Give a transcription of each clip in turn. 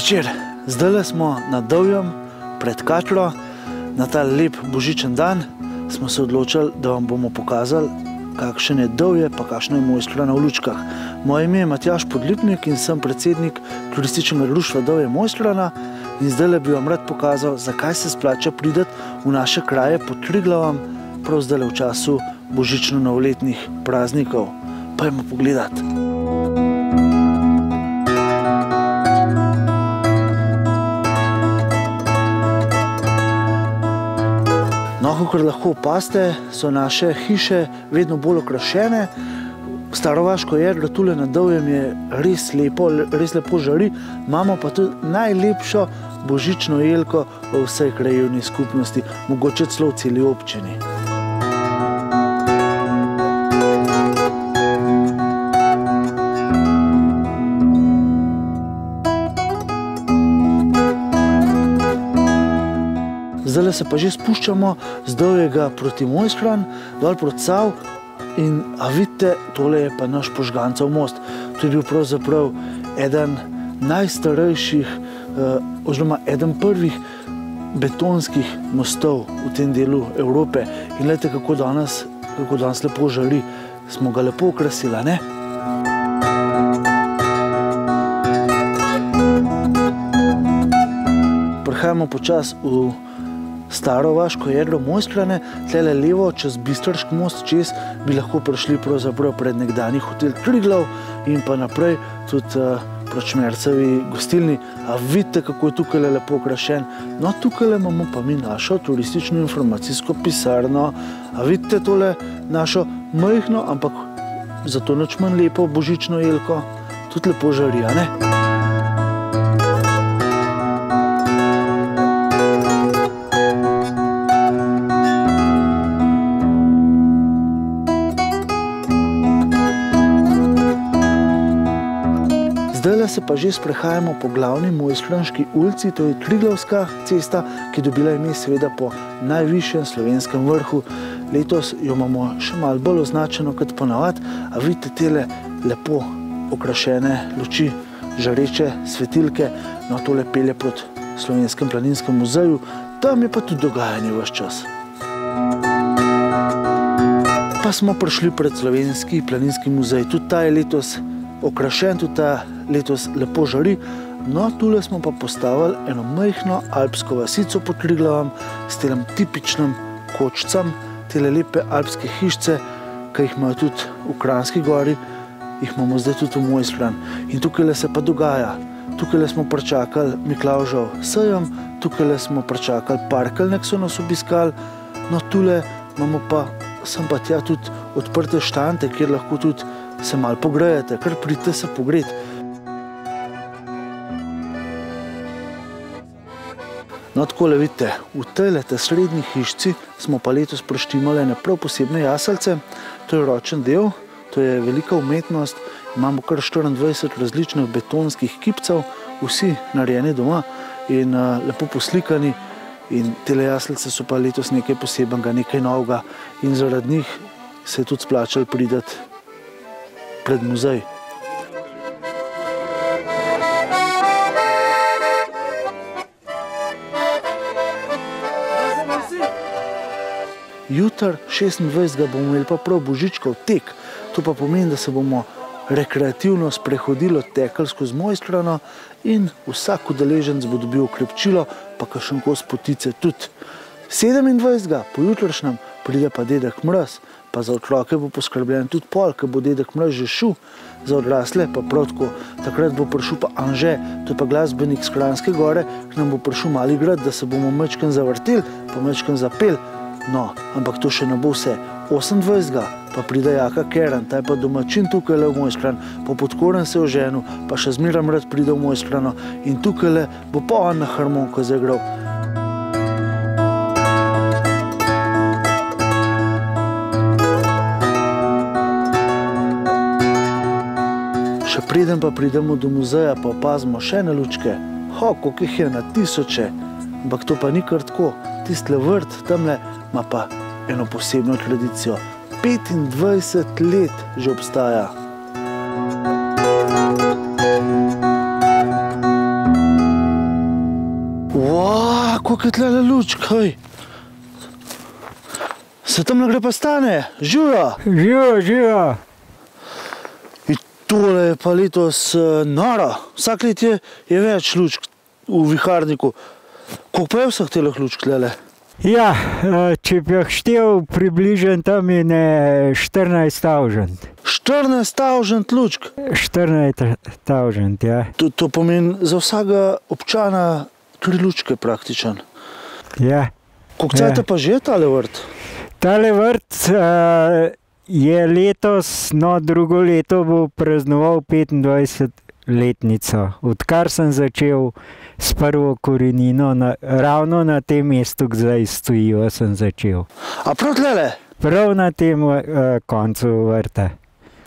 večer. Zdaj smo na Dovjem, pred Katlo, na ta lep božičen dan. Smo se odločili, da vam bomo pokazali, kakšen je Dovje, pa kakšno je mojstra na Lučkah. Moje ime je Matjaš Podlipnik in sem predsednik turističnega društva Dovje Mojstrana. In zdaj bi vam rad pokazal, zakaj se splača prideti v naše kraje pod Triglavom, prav zdaj v času božično-novoletnih praznikov. Pojmo pogledati. Kot lahko opaste, so naše hiše vedno bolj okrašene. Starovaško jedro tule na Dovjem je res lepo, res lepo žari. Imamo pa tudi najlepšo božično jelko v vsej krajevni skupnosti, mogoče celo v celi občini. Zdaj se pa že spuščamo z Dovjega proti Mojskran, dol proti Sav in a vidite, tole je pa naš požgancev most. To je bil pravzaprav eden najstarejših eh, oziroma eden prvih betonskih mostov v tem delu Evrope. In gledajte, kako danes, kako danes lepo žari. Smo ga lepo okrasili, ne? Prihajamo počas v staro vaško jedro Mojstrane, tlele levo čez Bistrški most, čez bi lahko prišli pravzaprav pred nekdanji hotel Triglav in pa naprej tudi uh, pročmercevi gostilni. A vidite, kako je tukaj lepo okrašen. No, tukaj imamo pa mi našo turistično informacijsko pisarno. A vidite tole našo majhno, ampak zato nič manj lepo božično jelko. Tudi lepo žari, a ne? Se pa že sprehajamo po glavni Mojstranški ulici, to je Triglavska cesta, ki je dobila ime seveda po najvišjem slovenskem vrhu. Letos jo imamo še malo bolj označeno kot ponavad, a vidite tele lepo okrašene luči, žareče svetilke, no tole pelje proti Slovenskem planinskem muzeju, tam je pa tudi dogajanje vaš čas. Pa smo prišli pred Slovenski planinski muzej, tudi ta je letos okrašen, tudi ta letos lepo žari. No, tule smo pa postavili eno majhno alpsko vasico pod Triglavom s tem tipičnim kočcem, tele lepe alpske hišce, ki jih imajo tudi v Kranski gori, jih imamo zdaj tudi v Mojstran. In tukaj se pa dogaja. Tukaj smo pričakali Miklaužov sejem, tukaj smo pričakali parkelnek, so nas obiskali, no tule imamo pa, sem pa tja tudi odprte štante, kjer lahko tudi se malo pogrejete, kar pridite se pogret. No, tako le vidite, v tele te srednji hišci smo pa letos preštimali ne prav posebne jaselce. To je ročen del, to je velika umetnost. Imamo kar 24 različnih betonskih kipcev, vsi narejeni doma in uh, lepo poslikani. In tele jaselce so pa letos nekaj posebenega, nekaj novega in zaradi njih se je tudi splačal pridati pred muzej. Jutr 26. bomo imeli pa prav božičkov tek. To pa pomeni, da se bomo rekreativno sprehodili tekli skozi Mojstrano in vsak udeleženc bo dobil okrepčilo, pa kakšen kos potice tudi. 27. pojutrišnjem pride pa dedek Mraz, pa za otroke bo poskrbljen tudi pol, ker bo dedek Mraz že šel, za odrasle pa protko. Takrat bo prišel pa Anže, to je pa glasbenik z Kranske gore, k nam bo prišel mali grad, da se bomo mečken zavrteli, pa mečken zapeli. No, ampak to še ne bo vse. 28. pa pride Jaka Keran, ta je pa domačin tukaj le v moj skran, po podkoren se oženil, pa še zmeram rad pride v moj skrano in tukaj le bo pa on na harmonko zagral. Preden pa pridemo do muzeja, pa opazimo še na lučke. Ho, koliko jih je na tisoče, ampak to pa ni kar tako. Tiste vrt tamle ima pa eno posebno tradicijo. 25 let že obstaja. kaj tle le luč, kaj? Se tam gre pa stane, živa. Živo, živo. Je pa letos uh, noro. Vsak let je, je več lučk v viharniku. Koliko pa je vseh teh lučk tlele? Ja, eh, če bi jih štel, približno tam je ne 14 tavžent. 14 tavžent lučk. 14 tavžent, ja. To, to pomeni za vsakega občana tri lučke praktičen. ja. Koliko Ja. cajt pa že je tale vrt? Tale vrt uh, je letos, no drugo leto bo praznoval 25 letnico, odkar sem začel s prvo korenino, na, ravno na tem mestu, ki zdaj stojijo, sem začel. A prav tlele? Prav na tem uh, koncu vrta.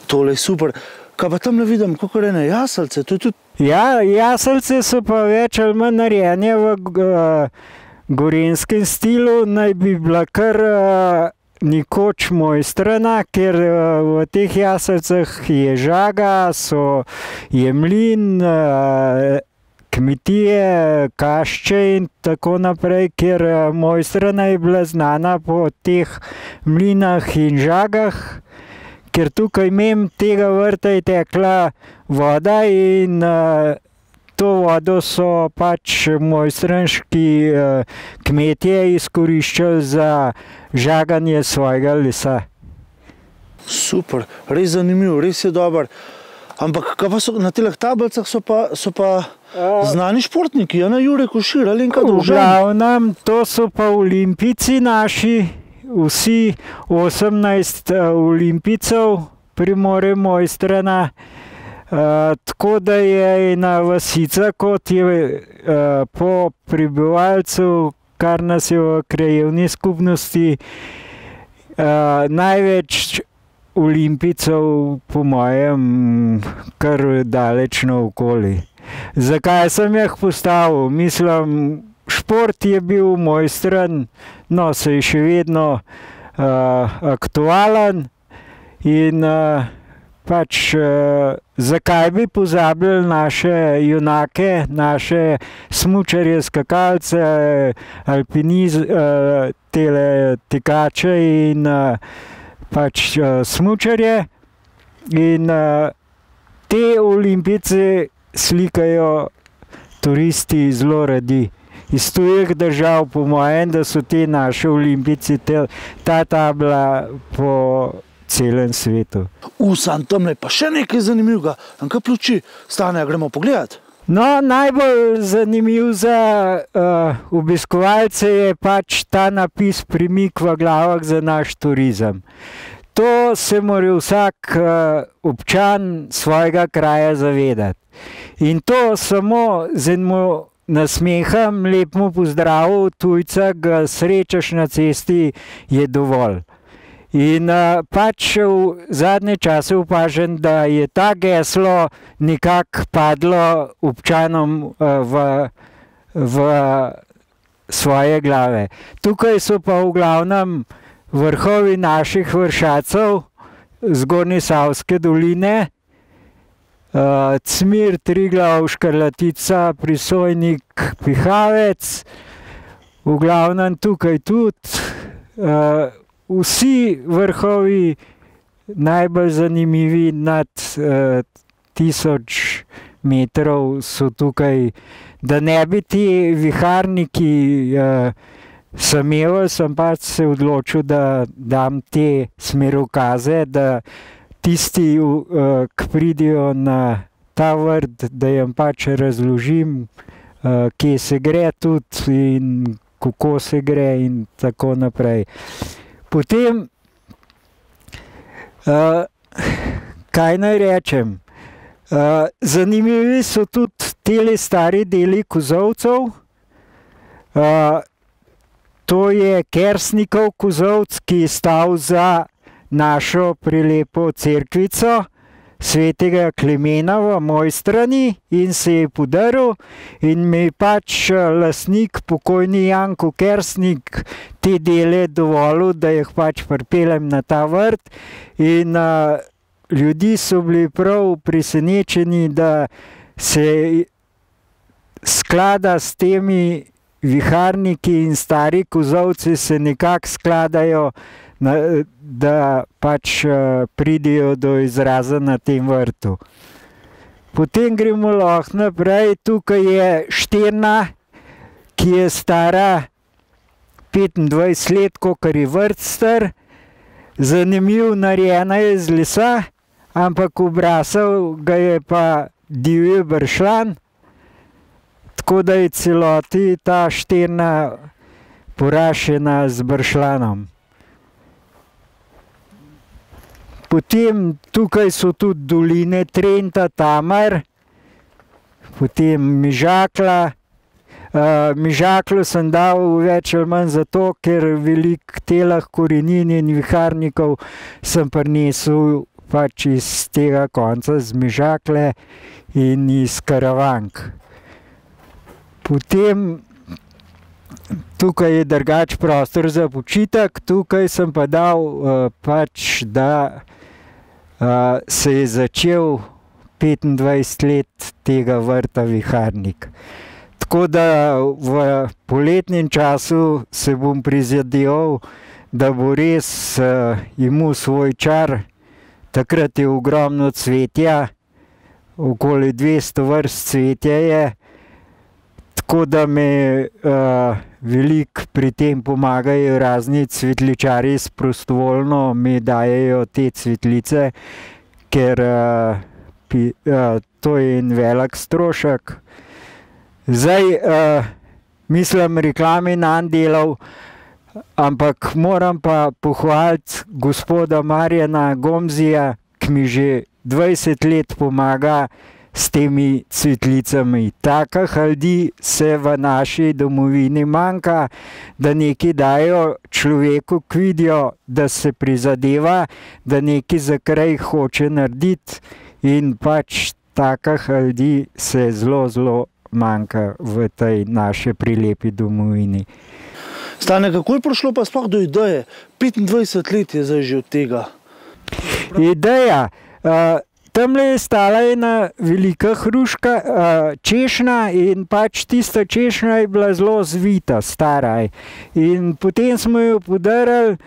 Tole je super. Kaj pa tam ne vidim, kako rene jasalce, to je tudi Ja, jaselce so pa več ali manj narejene v uh, gorenskem stilu, naj bi bila kar uh, nekoč mojstrana, ker uh, v teh jaselcah je žaga, so je mlin, uh, kmetije, kašče in tako naprej, ker uh, mojstrana je bila znana po teh mlinah in žagah. Ker tukaj mem tega vrta je tekla voda in uh, to vodo so pač mojstranški uh, kmetje izkoriščali za žaganje svojega lesa. super, res zanimiv, res je dober. Ampak kaj pa so, na teh tablicah so pa, so pa znani športniki, ja, na Jure Košir, ali kaj V dolžen. glavnem, to so pa olimpijci naši, vsi 18 uh, olimpijcev, primore mojstrana. Uh, tako da je ena vasica, kot je uh, po prebivalcu, kar nas je v krajevni skupnosti, uh, največ olimpijcev, po mojem, kar daleč naokoli. Zakaj sem jih postavil? Mislim, šport je bil moj stran, no se je še vedno aktualen in uh, pač uh, zakaj bi pozabili naše junake, naše smučarje, skakalce, alpiniz, uh, tele tekače in uh, pač smučarje. In te olimpice slikajo turisti zelo radi. Iz tujih držav, po mojem, da so te naše olimpice, te, ta tabla po celem svetu. Usan tam je pa še nekaj zanimivega, tam kaj pluči, stane, gremo pogledat. No, najbolj zanimiv za uh, obiskovalce je pač ta napis Primik v glavah za naš turizem. To se mora vsak uh, občan svojega kraja zavedati. In to samo z enim nasmehom, lepim pozdravom tujca, ga srečaš na cesti, je dovolj. In uh, pač v zadnje čase opažam, da je ta geslo nekako padlo občanom uh, v, v svoje glave. Tukaj so pa v glavnem vrhovi naših vršacov, zgornje Savske doline, uh, Cmir, Triglav, Škrlatica, Prisojnik, Pihavec, v glavnem tukaj tudi. Uh, vsi vrhovi najbolj zanimivi nad uh, tisoč metrov so tukaj, da ne bi ti viharniki uh, samevali, sem pač se odločil, da dam te smerokaze, da tisti, uh, ki pridijo na ta vrt, da jim pač razložim, uh, kje se gre tudi in kako se gre in tako naprej. Potem, uh, kaj naj rečem? Uh, zanimivi so tudi te stari deli kozovcev. Uh, to je Kersnikov kozovc, ki je stal za našo prelepo cerkvico svetega Klemena v moji strani in se je podaril in mi je pač lasnik, pokojni Janko Kersnik, te dele dovolil, da jih pač pripeljem na ta vrt. In uh, ljudi so bili prav presenečeni, da se sklada s temi viharniki in stari kozovci se nekako skladajo, na, da pač uh, pridijo do izraza na tem vrtu. Potem gremo lahko naprej, tukaj je štirna, ki je stara 25 let, kot je vrt star, zanimiv, narejena je iz lesa, ampak obrasal ga je pa divji bršlan, tako da je celoti ta štirna porašena z bršlanom. Potem tukaj so tudi doline Trenta, Tamar, potem Mižakla. Uh, Mižaklo sem dal več ali manj zato, ker veliko telah korenin in viharnikov sem prinesel pač iz tega konca, z Mižakle in iz Karavank. Potem tukaj je drugač prostor za počitek, tukaj sem pa dal uh, pač, da uh, se je začel 25 let tega vrta viharnik. Tako da v poletnem času se bom prizadeval, da bo res uh, imel svoj čar. Takrat je ogromno cvetja, okoli 200 vrst cvetja je, tako da me uh, veliko pri tem pomagajo razni cvetličari, prostovoljno mi dajo te cvetlice, ker uh, pi, uh, to je en velik strošek. Zdaj, uh, mislim, reklame nam delal, ampak moram pa pohvaliti gospoda Marjana Gomzija, ki mi že 20 let pomaga s temi cvetlicami. Taka haldi se v naši domovini manjka, da neki dajo človeku, ki vidijo, da se prizadeva, da neki za kraj hoče narediti in pač taka haldi se zelo, zelo manjka v tej naši prilepi domovini. Stane, kako je prišlo pa sploh do ideje? 25 let je zdaj že od tega. Ideja. Uh, Tam je stala ena velika hruška, uh, češnja in pač tista češnja je bila zelo zvita, stara. In potem smo jo podarili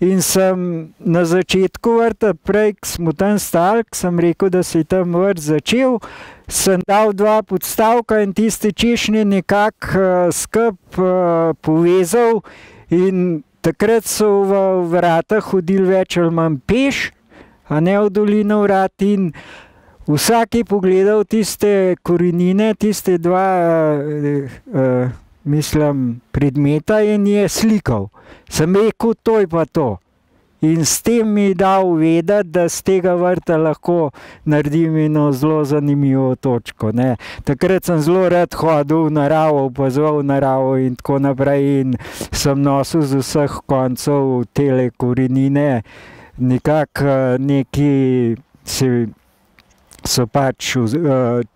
in sem na začetku vrta, prej smo tam stali, sem rekel, da se je tam vrt začel. Sem dal dva podstavka in tiste češnje nekako uh, skup uh, povezal in takrat so v vrata hodili več ali manj peš a ne v dolino vrat. In vsak je pogledal tiste korenine, tiste dva, uh, uh, mislim, predmeta in je slikal. Sem rekel, to je pa to. In s tem mi je dal vedeti, da z tega vrta lahko naredim eno zelo zanimivo točko. Takrat sem zelo rad hodil v naravo, opazoval naravo in tako naprej. In sem nosil z vseh koncev te korenine. Uh, nekako neki se so pač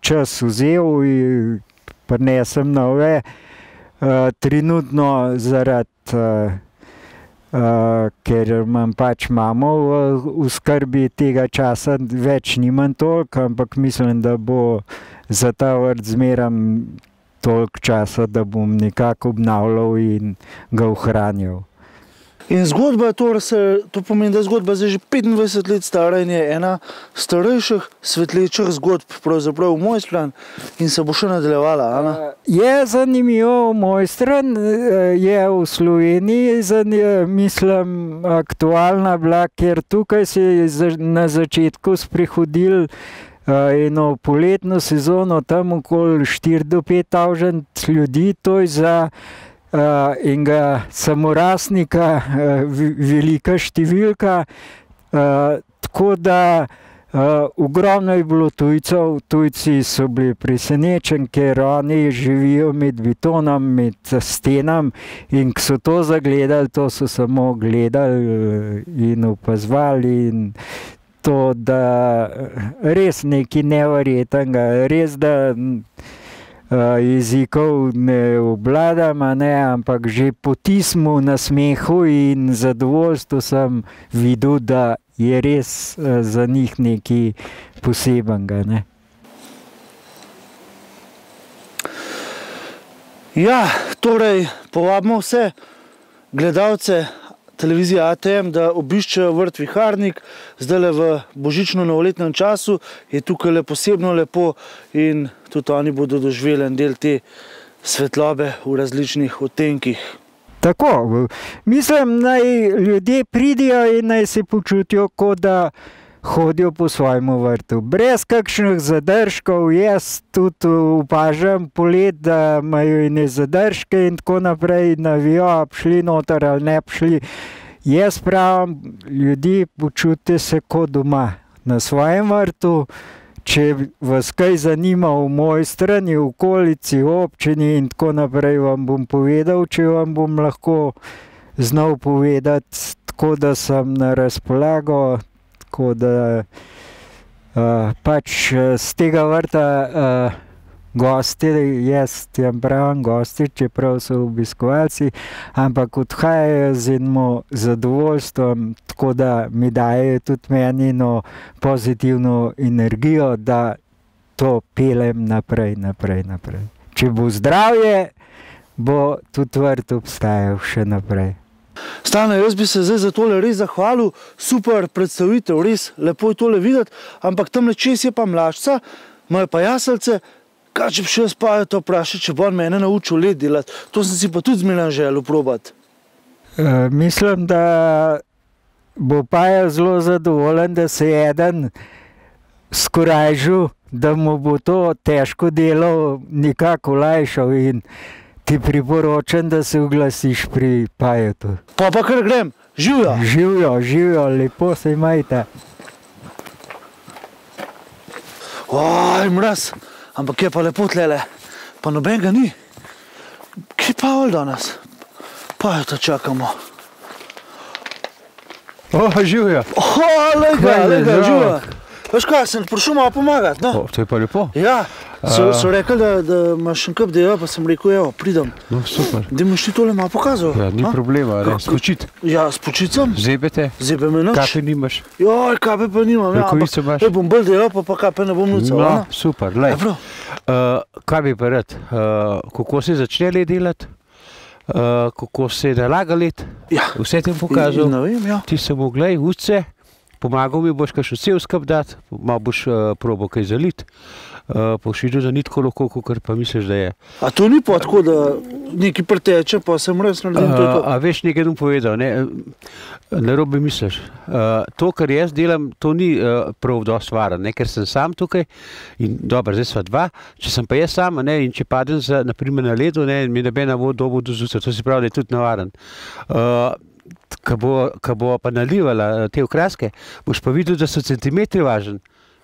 čas vzel in prinesem nove, trenutno zaradi, ker imam pač mamo v skrbi tega časa, več nimam toliko, ampak mislim, da bo za ta vrt zmeram toliko časa, da bom nekako obnavljal in ga ohranjal. In zgodba je to, se, to pomeni, da je zgodba že 25 let stara in je ena starejših, svetlejših zgodb, pravzaprav v moj stran in se bo še nadaljevala. Ana? Je zanimivo, moj stran je v Sloveniji, zanimivo, mislim, aktualna bila, ker tukaj se je na začetku sprehodil. Uh, eno poletno sezono, tam okoli 4 do 5 avžent ljudi, to je za uh, in ga samorasnika, uh, velika številka. Uh, tako da ogromno je bilo tujcev, tujci so bili presenečeni, ker oni živijo med betonom, med stenam in ko so to zagledali, to so samo gledali in opazovali. In to, da res nekaj nevrjetnega, res da jezikov ne obladam, ne, ampak že po tismu na smehu in zadovoljstvu sem videl, da je res za njih nekaj posebenega. Ne. Ja, torej povabimo vse gledalce televizije ATM, da obiščejo vrt Viharnik. Zdaj le v božično-novoletnem času je tukaj le posebno lepo in tudi oni bodo doživeli en del te svetlobe v različnih odtenkih. Tako, mislim, naj ljudje pridijo in naj se počutijo, kot da hodijo po svojem vrtu. Brez kakšnih zadržkov, jaz tudi opažam polet, da imajo ene zadržke in tako naprej, navijo, šli noter ali ne šli. Jaz pravim, ljudi počutite se kot doma na svojem vrtu. Če vas kaj zanima v moji strani, v okolici, v občini in tako naprej, vam bom povedal, če vam bom lahko znal povedati, tako da sem na razpolago, tako da uh, pač z tega vrta uh, gosti, jaz jim pravim gosti, čeprav so obiskovalci, ampak odhajajo z enim zadovoljstvom, tako da mi dajo tudi meni eno pozitivno energijo, da to pelem naprej, naprej, naprej. Če bo zdravje, bo tudi vrt obstajal še naprej. Stane, jaz bi se zdaj za tole res zahvalil, super predstavitev, res lepo je tole videti, ampak tam čez je pa mlašca, imajo pa jaselce, kaj če bi še jaz pa to vprašal, če bo on mene naučil let delati, to sem si pa tudi zmeraj želel probati. E, mislim, da bo Paja zelo zadovoljen, da se je eden skorajžil, da mu bo to težko delo nekako olajšal in ti priporočam, da se oglasiš pri Pajetu. Pa pa kar grem, živijo. Živijo, živijo, lepo se imajte. Oj, mraz, ampak je pa lepo tlele, pa noben ga ni. Kje pa je danes? Pa je to čakamo. O, živijo. O, lega, lega, živijo. Veš kaj, sem prišel malo pomagati, no? O, to je pa lepo. Ja, so, so rekli, da, da imaš še kup dela, pa sem rekel, evo, pridem. No, super. Da mi ti tole malo pokazal. Ja, ni a? problema, ne, skočiti. Ja, s počicem, Zebete, zebe me noč. kafe nimaš. Joj, kape pa nimam. Ja, Rokavice imaš? ampak, ej, bom bolj delal, pa, pa kape ne bom nucal. No, No. super, lej. Ja. Uh, kaj bi pa rad? Uh, kako se začne let delati, uh, kako se nalaga let, Ja. vse ti In- pokazal. vem, ja. Ti se bo gledaj, uce, pomagal mi boš, kaj še vse skup dati, malo boš uh, probo kaj zalit. Uh, Pošiljal, da ni tako lahko, kot pa misliš, da je. A to ni pa tako, da nekaj preteče, pa sem res naredil to. Uh, to. a veš, nekaj bom povedal, ne, ne robi misliš. Uh, to, kar jaz delam, to ni uh, prav dosti varen, ne, ker sem sam tukaj in dobro, zdaj sva dva. Če sem pa jaz sama ne, in če padem za, naprimer, na ledu, ne, mi nobena bo dobo do zuca, to se pravi, da je tudi nevaren. Uh, Ko bo, ko bo pa nalivala eh, te okraske, boš pa videl, da so centimetri važni,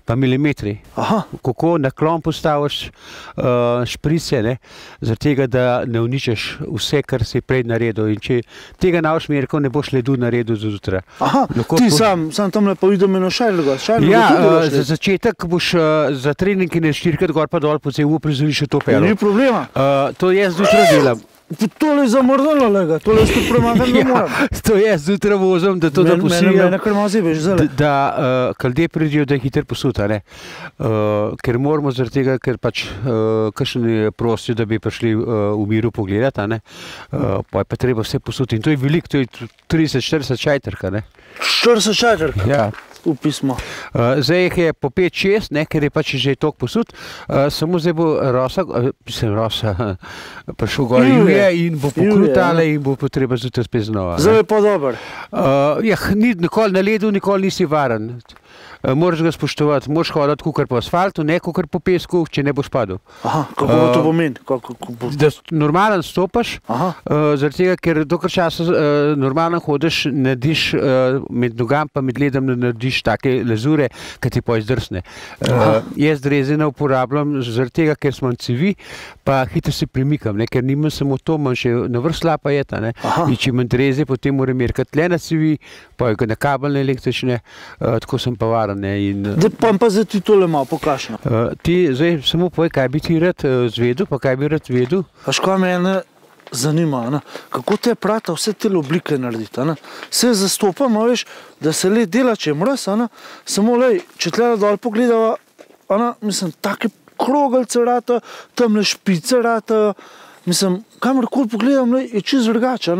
pa milimetri. Aha, Kako naklon postaviš uh, šprice, ne, tega, da ne uničiš vse, kar si prej naredil. In če tega na ošmerko ne boš ledu naredil zjutraj. Lahko ti po- sam, sam tam lepo vidim eno šajlgo. Šajlgo Ja, tudi uh, delaš, za ne? začetek boš uh, za trening ne štirikrat gor pa dol po cevu prizoriš to Ja, pero. Ni problema. Uh, to jaz zjutraj delam. Tole je zamrznilo, lega, tole jaz tudi premagam, Ja, to jaz zjutraj vozim, da to da Mene- Mene, posijem. mene kar malo zebe, že Da, uh, ko ljudje pridijo, da je hiter posuta. ne. Uh, ker moramo zaradi tega, ker pač uh, kakšen prosijo, da bi prišli uh, v miru pogledati, ne. uh, pa je pa treba vse posuti. In to je veliko, to je 30-40 čajtrka. ne. 40 šajter Ja. V pismo. Uh, zdaj jih je po 5-6, ne, ker je pač že tok posud, uh, samo zdaj bo rosa, uh, mislim, rosa, prišel gor Julije. Julije in bo Julije, pokrutale ja. in bo potreba zjutraj spet znova. Zdaj je pa dober. Uh, ja, ni, nikoli na ledu, nikoli nisi varen. Uh, moraš ga spoštovati, moraš hoditi kot po asfaltu, ne kot po pesku, če ne boš padel. Aha, kako bo to Uh, pomeni? Kako, kako bo... Da normalen stopaš, Aha, uh, zaradi tega, ker dokler časa uh, normalno hodiš, narediš uh, med nogam, pa med ledom ne narediš take lezure, ki ti poj zdrsne. Aha. Uh, jaz drezene uporabljam zaradi tega, ker smo civi, pa hitro se premikam, ne, ker nimam samo to, imam še na vrh slapa jeta. In če imam dreze, potem moram merkati le na civi, pa je na kabelne električne, uh, tako sem pa varen. Ne, in, uh, Da pa, pa zdaj ti tole malo pokažem. Uh, ti zdaj samo povej, kaj bi ti rad uh, zvedel, pa kaj bi rad vedel. A škoda mene zanima, ne? kako te prata vse te oblike narediti. ne? Se zastopamo, veš, da se le dela, če je mraz, samo le, če tle dol pogledava, a ne, mislim, take krogalce rata, tam le špice rata, Mislim, kamorkoli pogledam, lej, je čisto drugače.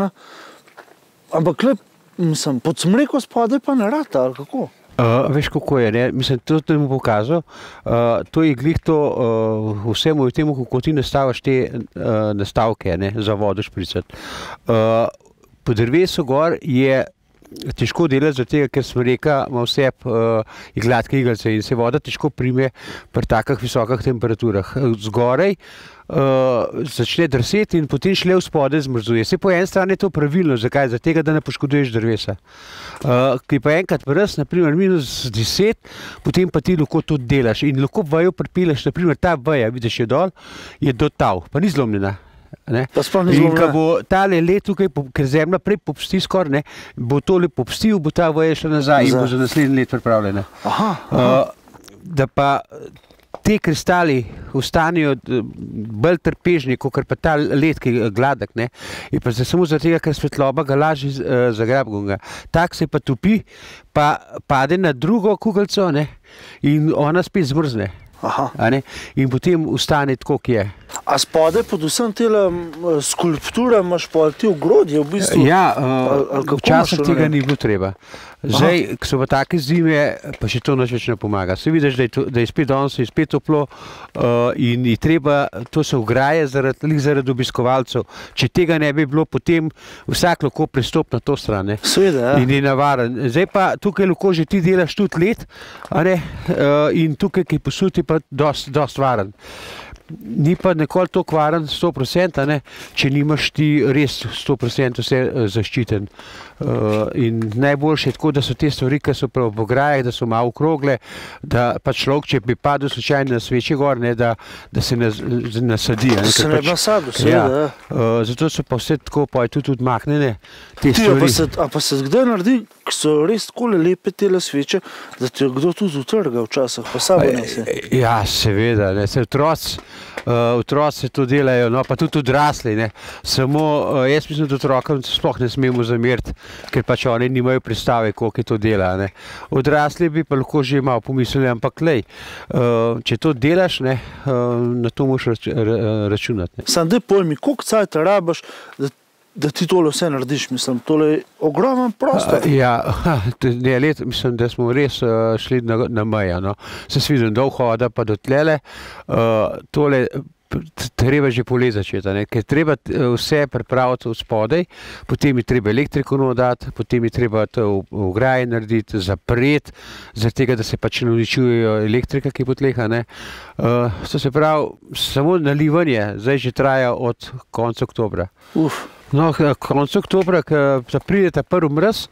Ampak, lej, mislim, pod smreko spode pa ne rata, ali kako? Uh, veš, kako je. Ne? Mislim, to ti bom pokazal. Uh, to je glih to, uh, vsemu je temu, kako ti nastaviš te uh, nastavke ne? za vodo špricati. Uh, po drevesu gor je težko delati, zato ker smreka ima vse uh, gladke igalce in se voda težko prime pri takih visokih temperaturah. Zgoraj uh, začne drseti in potem šle v spode zmrzuje. Se po eni strani je to pravilno, zakaj? Zato, da ne poškoduješ drevesa. Uh, ki pa enkrat brez, naprimer minus 10, potem pa ti lahko to delaš in lahko vajo pripeleš, naprimer ta vaja, vidiš je dol, je do tav, pa ni zlomljena. Ne? In ko bo ta let tukaj, ker zemlja prej popsti skoraj, ne, bo to le popstil, bo ta vaja šla nazaj in bo za naslednji let pripravljena. Aha, Uh, da pa ti kristali ostanejo eh, bolj trpežni, kot pa ta led, ki je gladek. Ne? Je pa samo zato, ker svetloba ga lažje uh, zagrabi. Tak se pa topi, pa pade na drugo kugalco ne? in ona spet zmrzne. ne. In potem ustane tako, kot je. A spode pod vsem tem skulpturam imaš pa ti ogrodje v bistvu? Ja, uh, včasih tega narejen? ni bilo treba. Zdaj, ko so pa take zime, pa še to noč več ne pomaga. Se vidiš, da je, to, da je spet danes je spet toplo uh, in je treba, to se ograje zaradi, zaradi obiskovalcev. Če tega ne bi bilo, potem vsak lahko pristop na to stran. Seveda, ja. In je navaren. Zdaj pa tukaj lahko že ti delaš tudi let, a ne, uh, in tukaj, ki je posuti, pa dost, dost varen. Ni pa nikoli to kvaren 100%, a ne, če nimaš ti res 100% vse eh, zaščiten. Uh, in najboljše je tako, da so te stvari, ki so prav v ograjah, da so malo okrogle, da pa človek, če bi padel slučajno na sveče gor, ne, da, da se nas, nasadi. Ne, se ne pač- bi nasadil, seveda. Ja. Uh, zato so pa vse tako, pa je tudi odmaknjene. Te Ti, a pa, stvari. se, a pa se kdaj naredi, ko so res tako lepe te sveče, da ti jo kdo tudi utrga včasih, pa sabo nese. Ja, seveda, ne, se otroci, uh, otroci to delajo, no, pa tudi odrasli. Ne. Samo uh, jaz mislim, da otrokom sploh ne smemo zameriti, ker pač oni nimajo predstave, koliko je to dela. Ne. Odrasli bi pa lahko že malo pomislili, ampak lej, uh, če to delaš, ne, uh, na to moraš rač, ra, računati. Ne. Sam dej pojmi, koliko cajt rabaš, da, da ti tole vse narediš, mislim, tole je ogromen prostor. Uh, ja, ne, let, mislim, da smo res uh, šli na, na mejo. No. Se svidim dol hoda, pa do tlele. Uh, tole, Treba že poleti začeti, ne, ker treba t- vse pripraviti od spodaj, potem je treba elektriko nodati, potem je treba to ograje narediti, zapreti, zaradi tega, da se pač ne uničujejo elektrika, ki potleha. ne. Uh, to se pravi, samo nalivanje zdaj že traja od konca oktobra. Uf, No, konec oktobra, ko pride ta prvi mraz,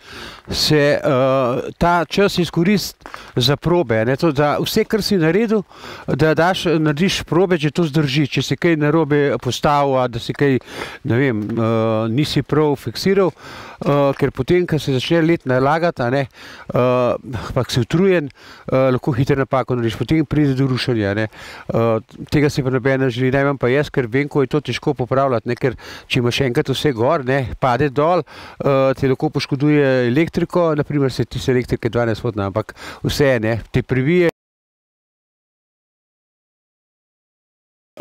se uh, ta čas izkoristi za probe. Ne, to, da vse, kar si naredil, da daš, narediš probe, če to zdrži. Če si kaj narobe postavil, da si kaj vem, uh, nisi prav fiksiral, uh, ker potem, ko se začne let nalagati, ne, uh, pa si utrujen, uh, lahko hitro napako narediš, potem pride do rušenja. ne. Uh, tega si pa noben ne želi, najmanj pa jaz, ker vem, ko je to težko popravljati. Ne, ker če imaš enkrat vse gor, ne, pade dol, uh, ti lahko poškoduje elektriko, naprimer se ti se elektrike 12 vodna, ampak vse ne, te privije.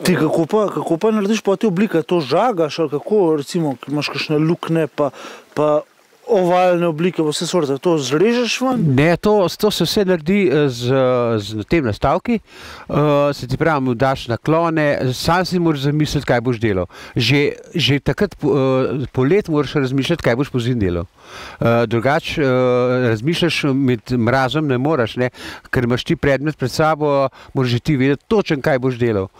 ti kako pa, kako pa narediš pa te oblike, to žagaš ali kako, recimo, imaš kakšne lukne, pa, pa ovalne oblike, vse sorte, to zrežeš ven? Ne, to, to se vse naredi eh, z, z tem nastavki, uh, se ti pravi, daš naklone, sam si moraš zamisliti, kaj boš delal. Že, že takrat uh, polet moraš razmišljati, kaj boš pozimi delal. Uh, drugače uh, razmišljaš med mrazom, ne moreš, ne? ker imaš ti predmet pred sabo, moraš ti vedeti točen, kaj boš delal.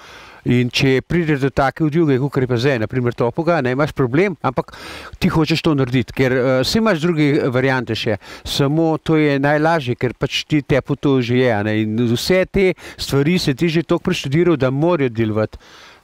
In če prideš do take odjuge, kot je pa zdaj, naprimer topoga, ne imaš problem, ampak ti hočeš to narediti, ker uh, vse imaš druge variante še, samo to je najlažje, ker pač ti tepo to že je. Ne? In vse te stvari se ti že toliko preštudiral, da morajo delovati.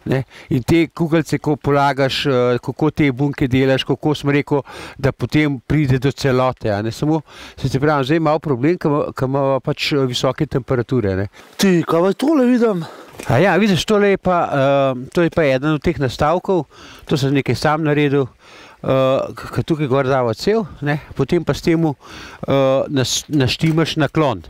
Ne? In te kugalce, ko polagaš, eh, kako te bunke delaš, kako smo rekel, da potem pride do celote. Samo se ti pravi, zdaj je malo problem, ker ima pač eh, visoke temperature. Ne? Ti, kaj je tole vidim? A ja, vidiš, tole je pa, uh, to je pa eden od teh nastavkov, to sem nekaj sam naredil, uh, tukaj gor dava cel, ne? potem pa s tem uh, nas, naštimaš naklon.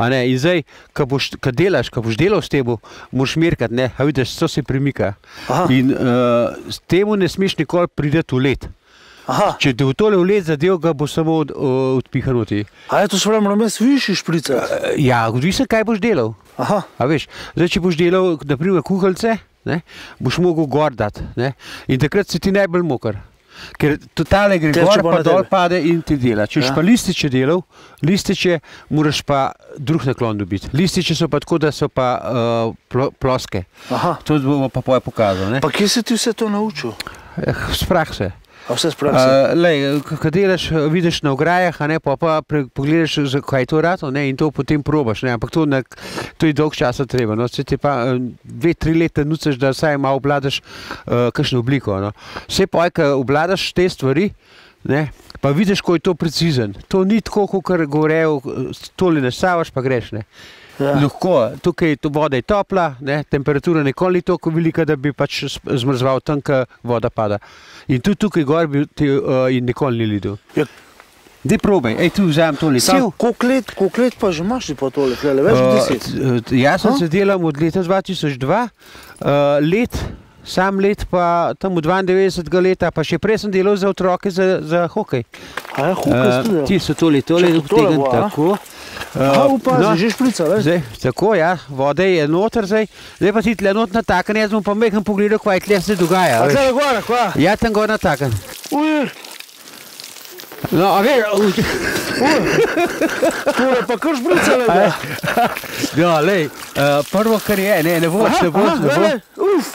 A Ne, in zdaj, ko boš ko delaš, ko boš delal s tem, moraš merkati, ne, a vidiš, to se premika. Aha. In uh, s temu ne smeš nikoli priti v let. Aha, Če te v tole v let zadev, ga bo samo od, uh, odpihanuti. a je to se pravi, moram jaz višji špricer. Ja, odvisno, kaj boš delal. Aha, A veš, zdaj, če boš delal, naprimer, kuhalce, ne, boš mogel gor dati. ne, In takrat si ti najbolj moker. Ker totale gre Teče gor, pa dol pade in ti dela. Če Ja. pa lističe delal, lističe moraš pa drug naklon dobiti. Lističe so pa tako, da so pa uh, plo, ploske. aha. To bomo pa poje pokazali. ne. Pa kje si ti vse to naučil? Eh, Sprah se. Vse. Uh, lej, ko delaš, eh, vidiš na ograjah, a ne, pa, pa pogledaš, kaj je to rato, ne, in to potem probaš. Ne, ampak to, ne, to je dolg časa treba. No, se ti pa eh, dve, tri leta nucaš, da vsaj malo obvladaš uh, kakšno obliko. No. Vse pa, ko obvladaš te stvari, ne, pa vidiš, ko je to precizen. To ni tako, kot govorejo, tole nasavaš, pa greš. Ne. Ja. Lahko, tukaj je to voda je topla, ne, temperatura nikoli ni tako velika, da bi pač zmrzoval tam, ko voda pada. In tudi tukaj gor bi ti uh, nikoli ni lidil. Ja. Dej probaj, ej tu vzamem tole Sam, cel. koliko let, pa že imaš pa tole, tlele, več kot Uh, deset? t- t- jaz sem se delam od leta 2002, uh, let, sam let pa tam od 92 leta, pa še prej sem delal za otroke za, za hokej. A ja, hukaj Uh, uh, ti so tole, tole, Čakaj, tole tole bo, a? Uh, upazi, no. že šprica, veš? Zdaj, tako, ja, voda je noter, zdaj, zdaj pa ti tle not natakan, jaz bom pa meham pogledal, kaj tle se dogaja. A veš. tlele gora, kva? Ja, tam gor natakan. Uj, No, a veš, tole pa kar šprica, le. da. no, lej, uh, prvo, kar je, ne, ne boš, Aha, ne boš, aha, ne boš. uf,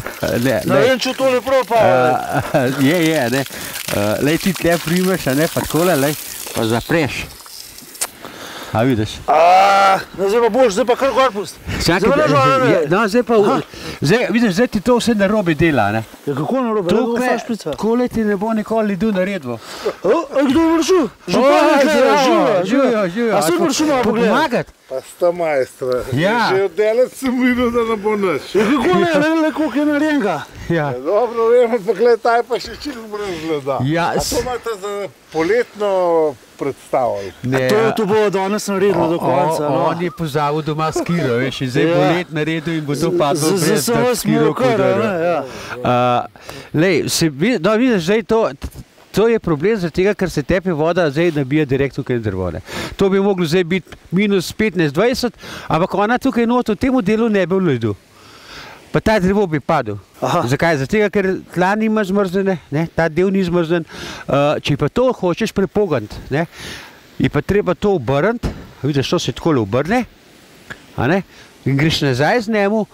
ne, Ne vem, če tole prav pa. uh, je, je, ne. Uh, lej, ti tle primeš, a ne, pa takole, lej, pa zapreš. A vidiš? A, ne, zdaj pa boš, zdaj pa kar gor pusti. Čakaj, Zdaj da- ja, ne. no, zdaj pa, Aha. zdaj, vidiš, zdaj ti to vse narobe dela, ne. Ja, kako narobe, ne, kako kle, šprica. takole ti ne bo nikoli lidu naredil. O, a kdo je vršil? Župan je tle, živijo, živijo. živijo. A se vršil malo pogledati? Pa sta majstra. Ja. Že oddelec sem videl, da ne bo nič. Ja, kako ne, ne, ne, koliko je narejenega. Ja. Ja, dobro, vemo, pa gledaj, taj pa še čist brez gleda. Ja, A to imate za poletno predstavo. Ne, To, to bo danes naredilo do konca. O, no. on je pozabil doma skiro, veš, in zdaj Ja. bo let naredil in bo to padlo. Z- z- brez, Za da vas skiro kar, ja. Uh, lej, se, no, vidiš, zdaj to, to je problem zaradi tega, ker se tepe voda zdaj nabija direkt tukaj na drvone. To bi moglo zdaj biti minus 15-20, ampak ona tukaj not v tem delu ne bi vledu. Pa ta drevo bi padel. Aha. Zakaj? Zato, ker tla nima zmrzene, ne? ta del ni zmrzen. Uh, če pa to hočeš prepogant, ne? je pa treba to obrniti, vidiš, to se tako obrne, ne? in greš nazaj z njemu,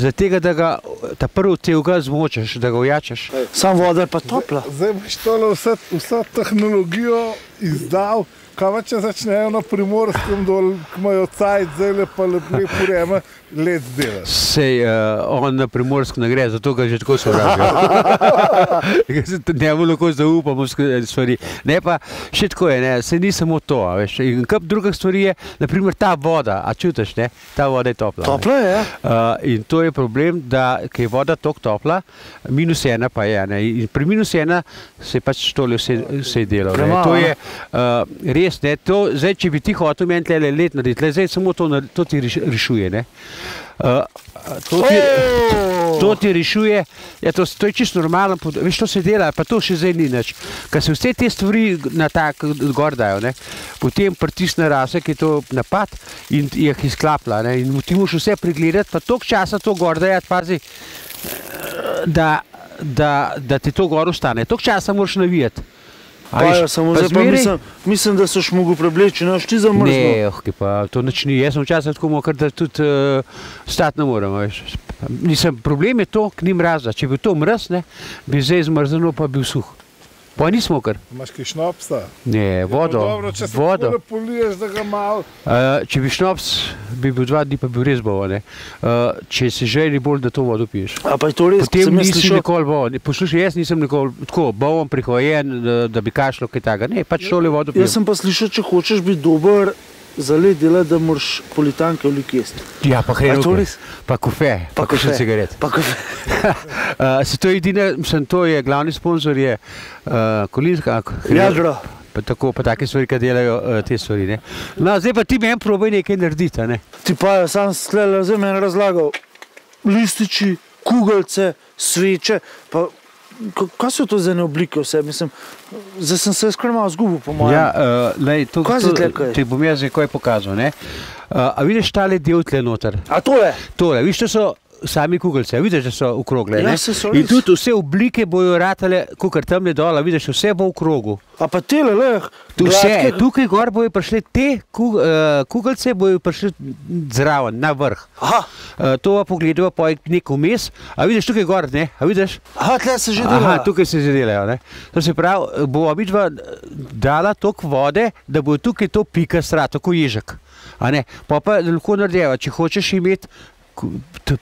zato da ga ta prvi del ga zmočeš, da ga ojačaš. Sam voda je pa topla. Zdaj boš tole vse, vso tehnologijo izdal, kaj pa če začnejo na primorskem dol, imajo cajt, zdaj le pa lepo vreme, let delaš. Sej uh, on na primorsko ne gre, zato ga že tako sovražim. ne mu lahko zaupamo stvari. Ne pa še tako je, ne, se ni samo to. a Veš, in kup drugih stvari je, naprimer ta voda, a čutiš, ne, ta voda je topla. Topla je, ja. Uh, in to je problem, da ker je voda tako topla, minus ena pa je. Ne? In pri minus ena se pač tole vse, vse delo. To je uh, res, ne? To, zdaj, če bi ti hotel meni tle let narediti, zdaj samo to, to ti reš, rešuje. Ne? Uh, to, ti, to ti rešuje, ja, to, to je čisto normalno, veš, to se dela, pa to še zdaj ni nič. Ker se vse te stvari na tak gor dajo, ne? potem pritisne rase, ki je to napad in jih izklapla. Ne? In ti moraš vse pregledati, pa toliko časa to gor dajati, pazi, eh, da, da, da ti to gor ostane. Toliko časa moraš navijati. A Pa, veš, ja, samo pa zdaj mislim, mislim, da so šmugu prevleči, no, šti za mrzlo. Ne, oh, pa to nič ni. Jaz sem včasih tako mokr, da tudi uh, stati ne morem. Veš. Mislim, problem je to, k ni mraza. Če bi to mraz, ne, bi zdaj zmrznilo, pa bi bil suh. Pa nismo kar. Imaš kaj šnopsa? Ne, vodo. Dobro, če vodo. poliješ, da ga malo. Uh, če bi šnops, bi bil dva dni, pa bi bil res bovo. Uh, če si želi bolj, da to vodo piješ. A pa je to res, Potem nisi slišal, nikoli bovo. Poslušaj, jaz nisem nikoli tako bovom prihojen, da, da bi kašlo kaj takega. Ne, pač tole vodo pijem. jaz sem pa slišal, če hočeš biti dober za let dela, da moraš politanke veliko jesti. Ja, pa je res? Pa kofe, pa, pa kakšen cigaret. Pa kafe. Uh, se to je edina, mislim, to je glavni sponzor, je uh, Kolinska, Jadro. Pa tako, pa take stvari, ki delajo uh, te stvari. Ne. No, zdaj pa ti meni probaj nekaj narediti. a Ne. Ti pa je sam sklele, zdaj meni razlagal. Lističi, kugalce, sveče. Pa, kaj so to za ne oblike vse? Mislim, zdaj sem se skoraj malo zgubil, po mojem. Ja, uh, lej, to, Kaj to, kaj? ti bom jaz nekaj pokazal. Ne. Uh, a vidiš tale del tle noter? A tole? Tole, vidiš, to so sami kugalce, a vidiš, da so okrogle. Ja, saj so In tudi vse oblike bojo ratale, kot tam le dol, vidiš, vse bo v krogu. A pa tele, le, Tu Vse, tukaj gor bojo prišle te kug, uh, kugalce, bojo prišli zraven, na vrh. Aha, Uh, to pa pogledamo, pa je nek vmes. A vidiš tukaj gor, ne? A vidiš? aha, tle se že dela. Aha, tukaj se že delajo. Ne? To se pravi, bo obidva dala toliko vode, da bo tukaj to pika strat, tako ježek. Pa pa lahko naredeva, če hočeš imeti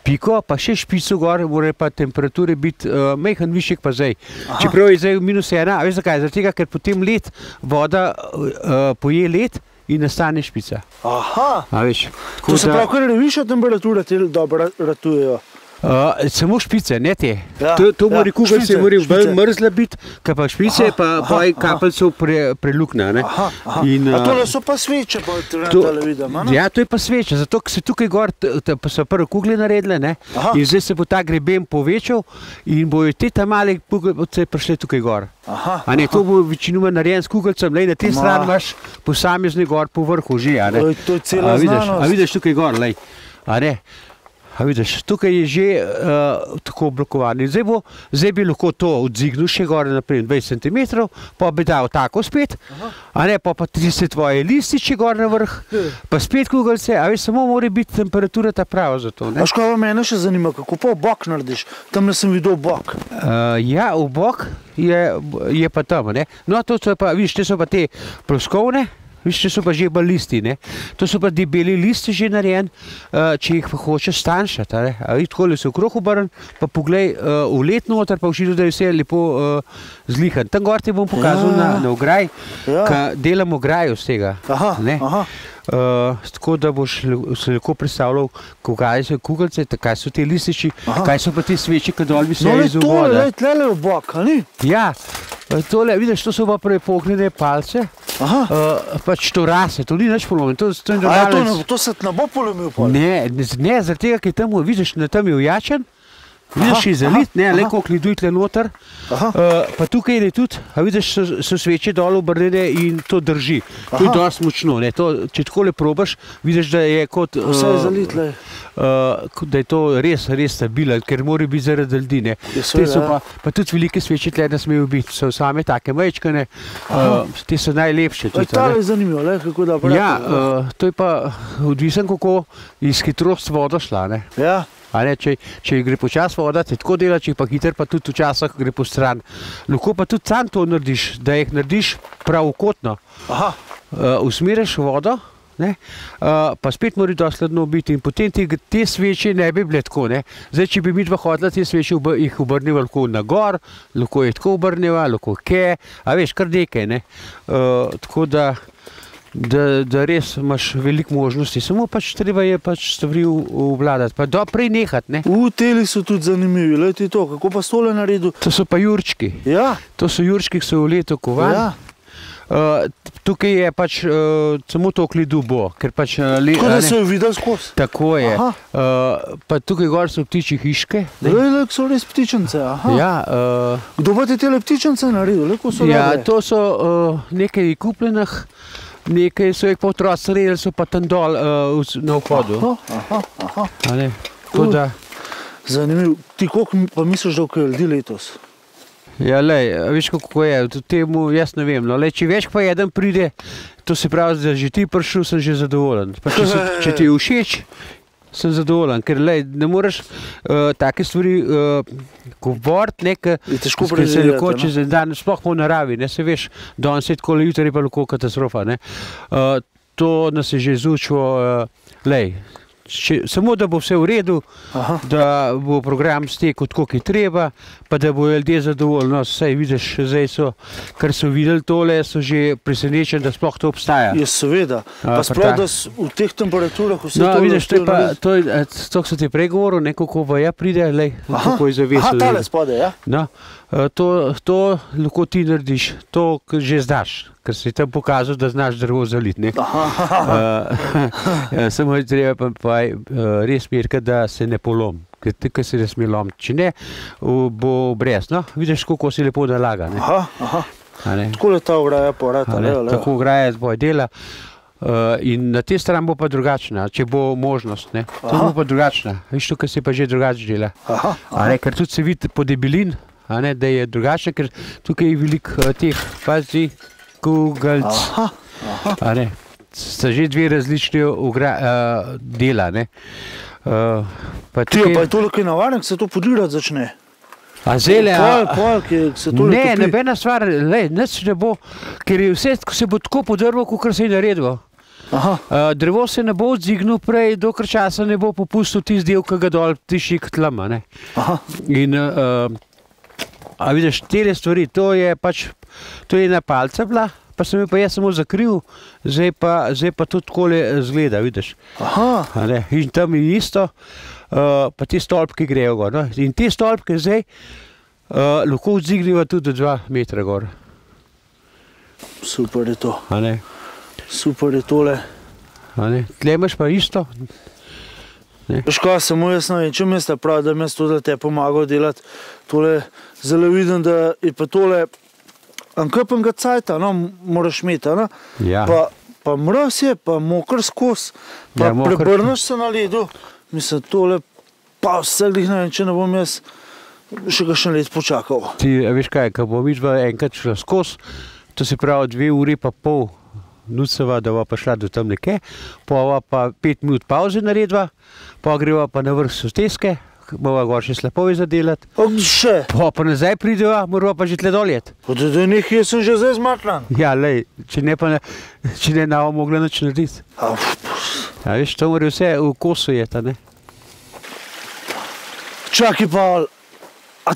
piko, pa še špico gor, mora pa temperature biti uh, majhen višek pa zdaj. Čeprav je zdaj minus ena, veš zakaj? Tega, ker potem let voda uh, poje let in nastane špica. Aha, A veš? to se pravi, kar je višja temperatura, te dobro ratujejo. Uh, samo špice, ne te. Ja, to to ja, mora kugalce, špice, mora špice. bolj mrzla biti, kaj pa špice, Aha, pa aha, boj aha. kapelcev pre, prelukne. ne. Aha, aha. In, A uh, tole so pa sveče, pa to- tole vidim. a ne? Ja, to je pa sveče, zato ker se tukaj gor, pa so prvo kugle naredile, ne? Aha. in zdaj se bo ta greben povečal in bojo te tam male kugalce prišle tukaj gor. Aha, A ne, to bo večinoma narejen s kugalcem, lej, na te strani imaš posamezne gor po vrhu že. a ne. Oj, to je cela a vidiš, a vidiš tukaj gor, lej. A ne. A vidiš, tukaj je že uh, tako oblikovano. In Zdaj, bo, zdaj bi lahko to odzignil še gore naprej 20 cm, pa bi dal tako spet, a ne pa, pa tiste tvoje lističe gor na vrh, pa spet kugalce, a veš, samo mora biti temperatura ta prava za to. ne. Kaj pa mene še zanima, kako pa bok narediš? Tam sem videl bok. Uh, ja, v bok je, je pa tam. Ne? No, to so pa, vidiš, te so pa te ploskovne. Viš, te so pa že bolj listi, ne? to so pa debeli listi že narejen, uh, če jih hočeš stanjšati. a ne. A vidiš, tako se okrog obrn, pa poglej uh, v let noter, pa vsi da je vse lepo uh, zlihan. Tam gor ti bom pokazal Ja. na, na ograj, Ja. ka delamo ograjo z tega. Aha, ne. aha. Uh, tako da boš le- se lahko predstavljal, kaj so kugalce, kaj so ti lističi, Aha. kaj so pa ti sveči, ki dol No, visijo le iz voda. le tle je bok, a ni? Ja, eh, tole, vidiš, to so pa prepognjene palce, Aha. uh, pač to rase, to ni več polomljen, to, to je ja, to, to se ne bo polomil pol. Ne, ne, ne zaradi tega, ker tam vidiš, da tam je ujačen, vidiš Aha, je zalit, ne, aha, le aha. koliko ljudi tle noter. Aha. Uh, pa tukaj je tudi, a vidiš, so, so sveče dol obrnjene in to drži. To je Aha. dosti močno. Ne, to, če tako le probaš, vidiš, da je kot. Vse je eh, zalit, le. Uh, kot da je to res, res stabilen, ker mora biti zaradi ljudi. Ja, Te so ja. pa, pa tudi velike sveče tle ne smejo biti, so same take majčkane, uh, te so najlepše. Tudi, ne. je zanimivo, le, kako da pravi. ja, uh, to je pa odvisen, kako iz hitrost voda šla. Ne. ja. Ne, če, če gre počasi voda, te tako dela, če pa hiter, pa tudi včasih gre po stran. Lahko pa tudi sam to narediš, da jih narediš pravokotno. Aha, Uh, usmeriš vodo, ne, uh, pa spet mora dosledno biti in potem ti, te sveče ne bi bile tako. Ne. Zdaj, če bi mi dva hodila, te sveče ob, jih obrneva lahko na gor, lahko jih tako obrneva, lahko ke, a veš, kar nekaj. Ne. Uh, tako da, da, da res imaš veliko možnosti, samo pač treba je pač stvari obvladati, pa do prej nehati. Ne. v teli so tudi zanimivi, le ti to, kako pa stole naredil. To so pa jurčki. Ja, To so jurčki, ki so v letu kovani. ja. Uh, tukaj je pač uh, samo to klidu bo, ker pač uh, le, Tako da so jo videli skozi. Tako je. Aha. Uh, pa tukaj gor so ptičje hiške. ne. Le, le, so res ptičence. Aha. Ja, uh, Kdo ti te ptičence naredil, le, ko so ja, dobre? to so uh, nekaj kupljenih, nekaj so jih pa otroci redili, so pa tam dol uh, na vhodu. Aha, aha, aha. Tako Uh. Zanimivo. Ti koliko pa misliš, da je ljudi letos? Ja, lej, veš, kako je, temu jaz ne vem. No, lej, če več pa eden pride, to se pravi, da že ti prišel, sem že zadovoljen. Pa če, se, če ti je všeč, sem zadovoljen, ker lej, ne moreš uh, take stvari uh, govoriti, ne, ker Je težko ker se lahko čez en dan, sploh po naravi, ne se veš, danes je tako, jutri je pa lahko katastrofa. Ne. Uh, to nas je že izučilo, uh, lej. Če, samo da bo vse v redu, Aha. da bo program stekel tako, kot je treba, pa da bodo ljudje zadovoljni. No, saj vidiš, zdaj so, kar so videli tole, so že presenečeni, da sploh to obstaja. Je seveda. A, Pa pa sploh, da v teh temperaturah vse No, to vidiš, to je pa, to, je, eh, to, so ti prej govorili, ne kako vaja pride, lej, Aha, kako je Aha, zavesel. tale spode, ja. No, to, to lahko ti narediš, to že znaš, ker si tam pokazal, da znaš drevo zaliti. ne. Uh, samo je treba pa, pa uh, res meriti, da se ne polom, ker tukaj se ne sme lomiti. Če ne, bo brez. No, vidiš, kako si lepo nalaga. Ne? Aha, aha. Ne? Tako je ta ograja porata. A ne, Tako graje zboj dela. Uh, in na tej strani bo pa drugačna, če bo možnost. Ne. To Aha. bo pa drugačna. Viš, tukaj se pa že drugače dela. Aha, A Ne, ker tudi se vidi po debelin, a ne, da je drugače, ker tukaj je veliko uh, teh, pazi, kugalc. aha. a ne. Sta že dve različni ugra, uh, dela. Ne. Uh, pa tukaj- pa je toliko navaden, se to podrirati začne. a zele, Pol, a, pol, se to Ne, nobena stvar, lej, nič ne bo, ker je vse ko se bo tako podrlo, kot se je naredilo. Aha, Uh, drevo se ne bo odzignil prej, dokler časa ne bo popustil tisti del, ki ga dol tiši k tlama. Aha. In, uh, a vidiš, te stvari, to je pač, to je na palce bila, pa sem jo pa jaz samo zakril, zdaj pa, zdaj pa to tako zgleda, vidiš. Aha, ne? In tam je isto, uh, pa ti stolpki grejo gor. No? In te stolpke zdaj uh, lahko odzignijo tudi do 2 metra gor. super je to, super je tole. Tle imaš pa isto, kaj, samo jaz ne vem, če mi sta prav, da mi jaz to, da te pomagal delati. Tole zelo vidim, da je pa tole ankepenga cajta, no, moraš imeti, ne? Ja. Pa, pa mraz je, pa mokr skos, pa Ja, moker- prebrneš se na ledu. Mislim, tole pa vse glih ne vem, če ne bom jaz še kakšen let počakal. Ti veš kaj, ko bo vidva enkrat šla skozi, to se pravi dve uri pa pol, nuceva, da bo pa šla do tam neke, pa pa pet minut pauze naredva, pa greva pa na vrh soteske, bova gor še slapove zadelati, še, pa pa nazaj prideva, morava pa že tle doljet. da, da nekaj, jaz sem že zdaj zmatlan. Ja, lej, če ne pa ne, če ne nava mogla nič narediti. A, A veš, to mora vse v kosu je, ta ne? Čakaj pa, a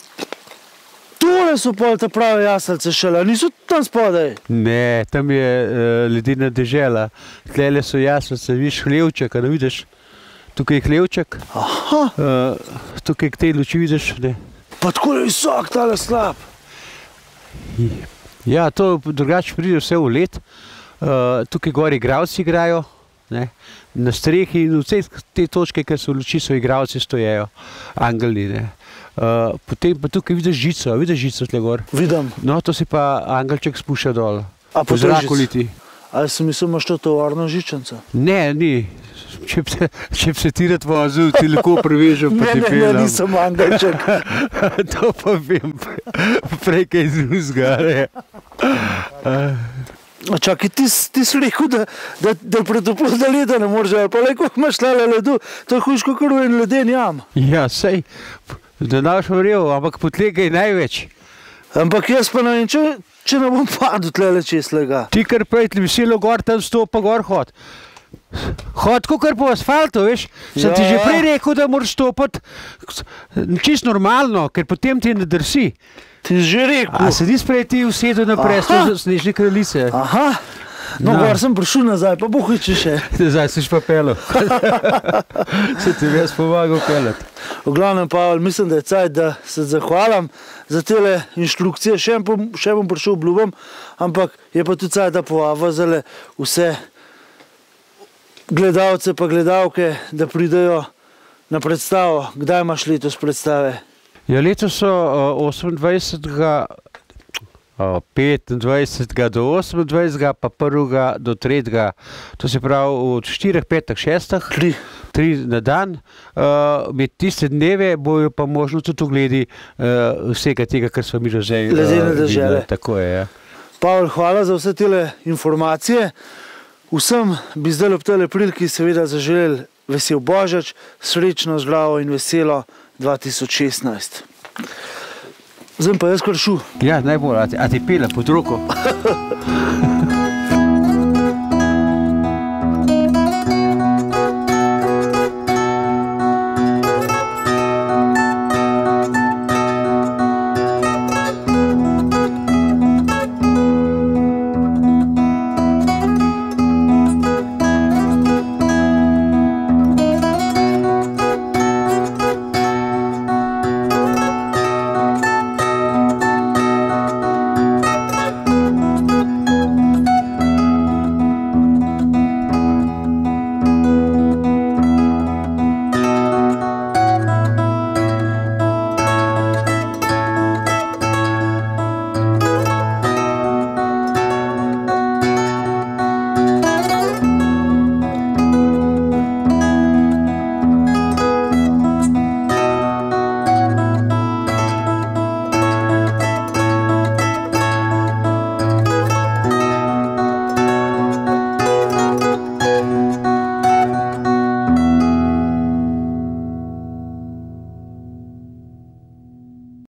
tole so pol te prave jasalce šele, niso tam spodaj. Ne, tam je uh, ledena dežela, tlele so jaslice, viš hlevček, a ne vidiš? Tukaj je hlevček, Aha, uh, tukaj k tej luči vidiš, ne? pa tako je visok tale slab. Ja, to drugače pride vse v let. Uh, tukaj gori igravci igrajo, ne? na strehi in vse te točke, kjer so luči, so igravci stojejo, angeli. Ne? Uh, potem pa tukaj vidiš žico, vidiš žico tle gor. Vidim, No, to si pa angelček spušča dol. A, po zraku leti. ali sem mislil, imaš to tovarno žičenco? Ne, ni. Če če bi se ti rad vozil, ti lahko prevežem po Ne, te ne, ne, nisem angelček. to pa vem, prej kaj zruzga. ne. A Čakaj, ti, ti si rekel, da, da, da pretoplo da leda ne moreš, pa le ko imaš tale ledu, to je hujš kot en leden jam. Ja, sej, da naš vrel, ampak potlega je največ. Ampak jaz pa ne vem, če, če ne bom padel tle čez lega. Ti kar prej, ti veselo gor, tam stopa gor hod. Hod, kot po asfaltu, veš. Sem Ja, ti že ja. prej rekel, da moraš stopiti čisto normalno, ker potem ti ne drsi. Ti si že A rekel. se ti sprej ti usedel na prestol snežne kraljice? Aha, no, No. gor sem prišel nazaj, pa boh če še. Zdaj si pa pelil. se ti bi jaz pomagal pelati. V glavnem, Pavel, mislim, da je cajt, da se zahvalim za te inštrukcije. Še, en bom- še bom prišel, obljubim, ampak je pa tudi cajt, da povabim vse gledalce pa gledalke, da pridejo na predstavo. Kdaj imaš letos predstave? Ja, letos so uh, 28. Uh, 25. do 28. pa 1. do 3. To se pravi od 4, 5, 6. Tri. tri na dan, uh, med tiste dneve bojo pa možno tudi ogledi uh, vsega tega, kar smo mi že zdaj eh, dežele. videli. Tako je. Ja. Pavel, hvala za vse te informacije. Vsem bi zdaj ob tej priliki seveda zaželel vesel Božič, srečno, zdravo in veselo 2016. Zdaj pa jaz kršu. ja, najbolj, a ti, a ti pele pod roko.